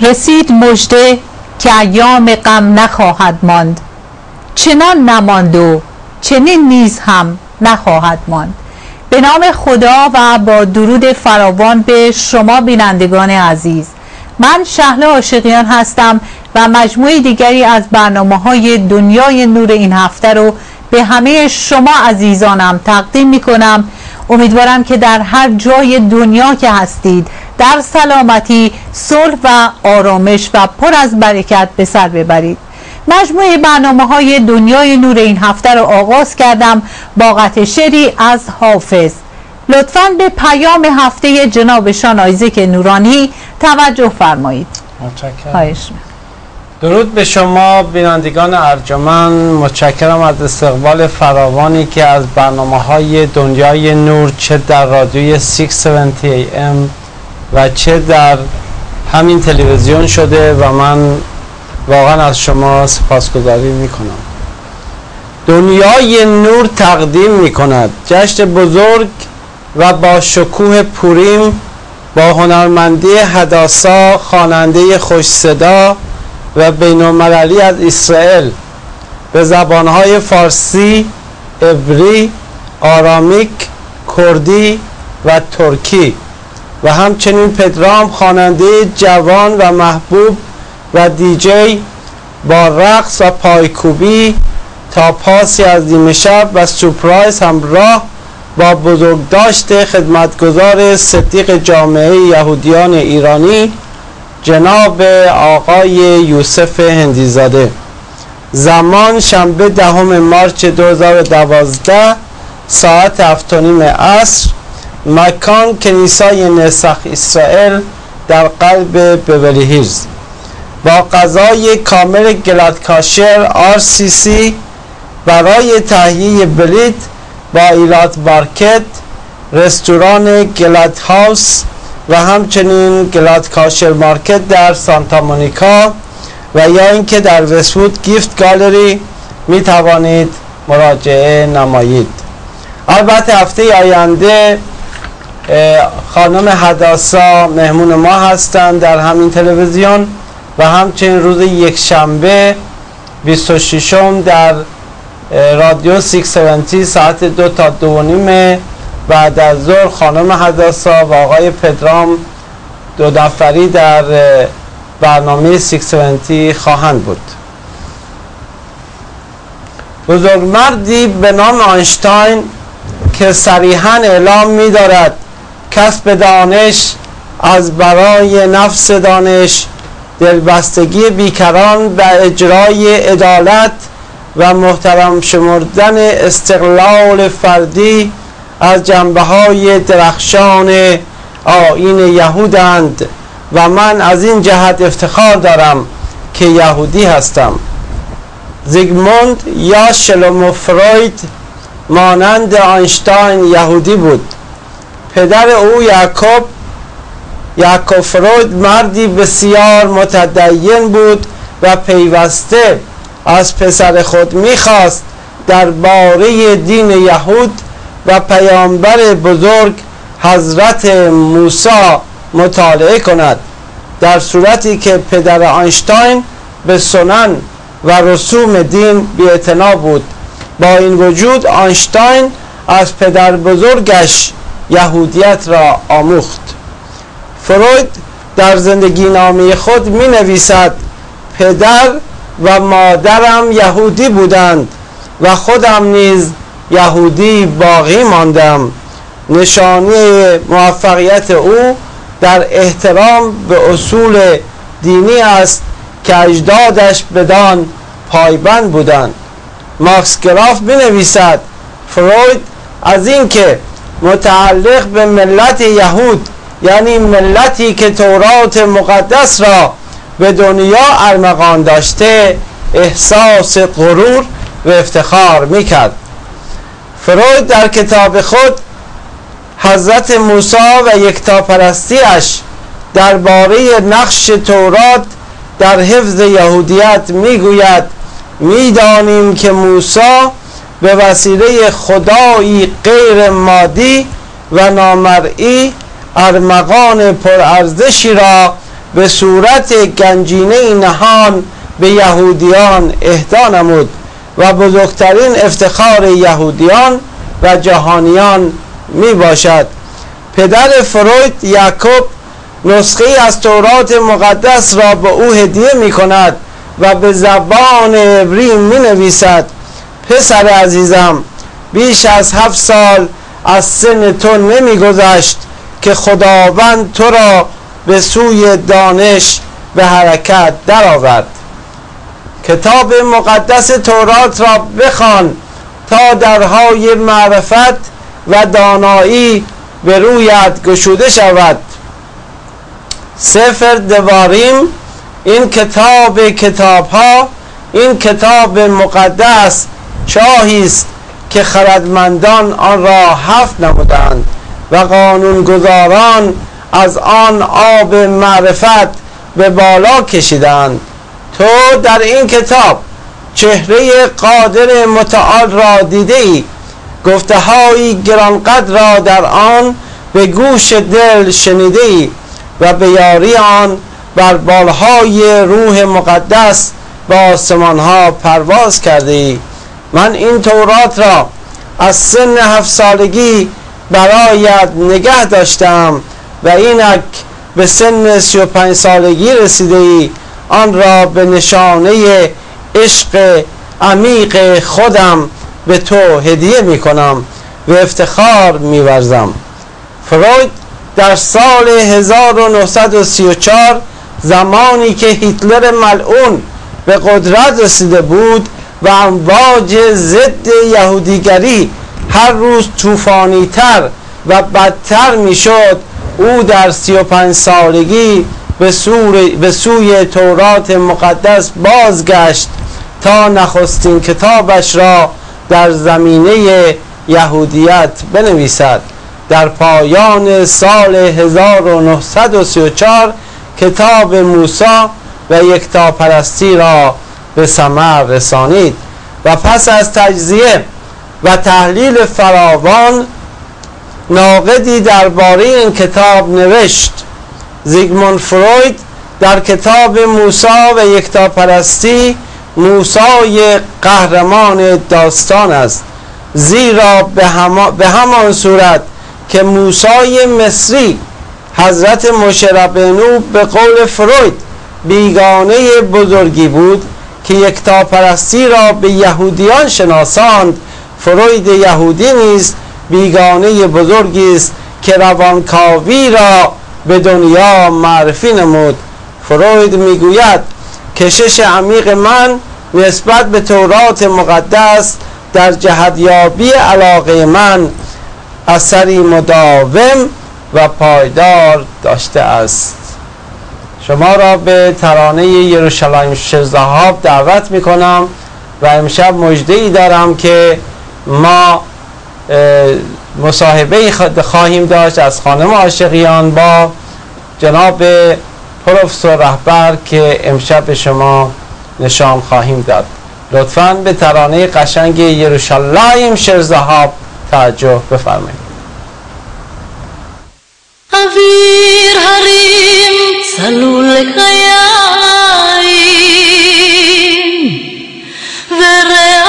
رسید مژده که ایام غم نخواهد ماند. چنان نماند و چنین نیز هم نخواهد ماند. به نام خدا و با درود فراوان به شما بینندگان عزیز. من شهل عاشقیان هستم و مجموعه دیگری از برنامه های دنیای نور این هفته رو به همه شما عزیزانم تقدیم می کنم امیدوارم که در هر جای دنیا که هستید در سلامتی صلح و آرامش و پر از برکت به سر ببرید. مجموعه برنامه های دنیای نور این هفته رو آغاز کردم با قطع شری از حافظ. لطفا به پیام هفته جناب شان آیزک نورانی توجه فرمایید. متشکرم. درود به شما بینندگان ارجمن متشکرم از استقبال فراوانی که از برنامه های دنیای نور چه در رادیوی 670 AM و چه در همین تلویزیون شده و من واقعا از شما سپاسگزاری می کنم دنیای نور تقدیم می کند جشن بزرگ و با شکوه پوریم با هنرمندی هداسا خواننده خوش صدا و بین از اسرائیل به زبانهای فارسی، عبری، آرامیک، کردی و ترکی و همچنین پدرام خواننده جوان و محبوب و دیجی با رقص و پایکوبی تا پاسی از نیمه شب و سپرایز همراه با بزرگداشت خدمتگزار صدیق جامعه یهودیان ایرانی جناب آقای یوسف هندیزاده. زمان شنبه دهم مارچ 2012 ساعت هفتانیم عصر مکان کنیسای نسخ اسرائیل در قلب بولی هیلز. با غذای کامل گلادکاشر سی برای تهیه بلیت با ایلات مارکت رستوران گلاد هاوس و همچنین گلاد کاشر مارکت در سانتا مونیکا و یا اینکه در وستوود گیفت گالری می توانید مراجعه نمایید. البته هفته آینده خانم حداسا مهمون ما هستند در همین تلویزیون و همچنین روز یک شنبه 26 در رادیو 670 ساعت دو تا دو نیمه بعد از ظهر خانم حداسا و آقای پدرام دو نفری در برنامه 670 خواهند بود. بزرگمردی به نام آینشتاین که صریحا اعلام می دارد کسب دانش از برای نفس دانش دلبستگی بیکران و اجرای عدالت و محترم شمردن استقلال فردی از جنبه های درخشان آین یهودند و من از این جهت افتخار دارم که یهودی هستم. زیگموند یا شلومو فروید مانند آینشتاین یهودی بود. پدر او یعقوب یعقوب فروید مردی بسیار متدین بود و پیوسته از پسر خود می‌خواست درباره دین یهود و پیامبر بزرگ حضرت موسی مطالعه کند در صورتی که پدر آینشتاین به سنن و رسوم دین بیعتنا بود. با این وجود آینشتاین از پدر بزرگش یهودیت را آموخت. فروید در زندگی نامه خود می نویسد پدر و مادرم یهودی بودند و خودم نیز یهودی باقی ماندم. نشانی موفقیت او در احترام به اصول دینی است که اجدادش بدان پایبند بودند. ماکس گراف بنویسد فروید از اینکه متعلق به ملت یهود یعنی ملتی که تورات مقدس را به دنیا ارمغان داشته احساس غرور و افتخار می‌کرد. فروید در کتاب خود حضرت موسی و یکتاپرستیش درباره نقش تورات در حفظ یهودیت می‌گوید می‌دانیم که موسی به وسیله خدایی غیر مادی و نامرئی ارمغان پرارزشی را به صورت گنجینه نهان به یهودیان اهدا نمود و بزرگترین افتخار یهودیان و جهانیان می باشد. پدر فروید یعقوب نسخه از تورات مقدس را به او هدیه می کند و به زبان عبری می نویسد. پسر عزیزم بیش از هفت سال از سن تو نمی گذشت که خداوند تو را به سوی دانش به حرکت درآورد. کتاب مقدس تورات را بخوان تا درهای معرفت و دانایی به رویت گشوده شود. سفر دواریم این کتاب کتاب ها این کتاب مقدس چاهی است که خردمندان آن را حفظ نمودند و قانونگذاران از آن آب معرفت به بالا کشیدند. تو در این کتاب چهره قادر متعال را دیده ای گفته های گرانقدر را در آن به گوش دل شنیده ای و به یاری آن بر بالهای روح مقدس با آسمان ها پرواز کرده ای من این تورات را از سن هفت سالگی برایت نگه داشتم و اینک به سن سی و پنج سالگی رسیده ای آن را به نشانه عشق عمیق خودم به تو هدیه می کنم و افتخار می ورزم فروید در سال 1934 زمانی که هیتلر ملعون به قدرت رسیده بود و امواج ضد یهودیگری هر روز طوفانی تر و بدتر می‌شد. او در سی و پنج سالگی به, به سوی تورات مقدس بازگشت تا نخستین کتابش را در زمینه یهودیت بنویسد. در پایان سال 1934 کتاب موسا و یکتاپرستی را به ثمر رسانید. و پس از تجزیه و تحلیل فراوان ناقدی درباره این کتاب نوشت. زیگموند فروید در کتاب موسا و یکتاپرستی موسای قهرمان داستان است. زیرا به, به همان صورت که موسای مصری حضرت مشربنو به قول فروید بیگانه بزرگی بود که یکتاپرستی را به یهودیان شناساند. فروید یهودی نیست بیگانه بزرگی است که روانکاوی را به دنیا معرفی نمود. فروید می‌گوید کشش عمیق من نسبت به تورات مقدس در جهدیابی علاقه من اثری مداوم و پایدار داشته است. شما را به ترانه یروشلایم شزهاب دعوت می کنم و امشب مجده ای دارم که ما مصاحبه خواهیم داشت از خانم عاشقیان با جناب پروفسور رهبر که امشب به شما نشان خواهیم داد. لطفا به ترانه قشنگ یروشلایم شرزهاب توجه بفرمایید. אוויר הרים צלול לחיים וריח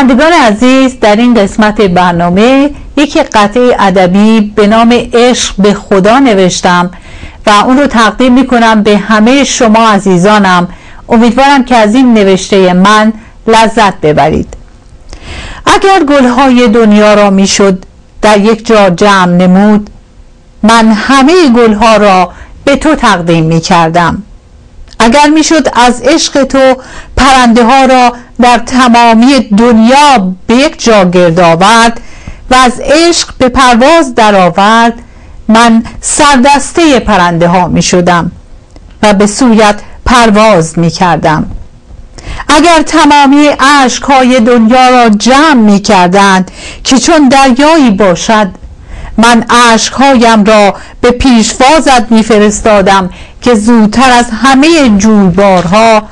بینندگان عزیز در این قسمت برنامه یک قطعه ادبی به نام عشق به خدا نوشتم و اون رو تقدیم می کنم به همه شما عزیزانم. امیدوارم که از این نوشته من لذت ببرید. اگر گلهای دنیا را می‌شد در یک جا جمع نمود من همه گلها را به تو تقدیم می کردم اگر می‌شد از عشق تو پرنده ها را در تمامی دنیا به یک جا گرد آورد و از عشق به پرواز درآورد من سردسته پرنده ها می شدم و به سویت پرواز می کردم. اگر تمامی عشق های دنیا را جمع می کردند که چون دریایی باشد من هایم را به پیشوازت میفرستادم که زودتر از همه جویبارها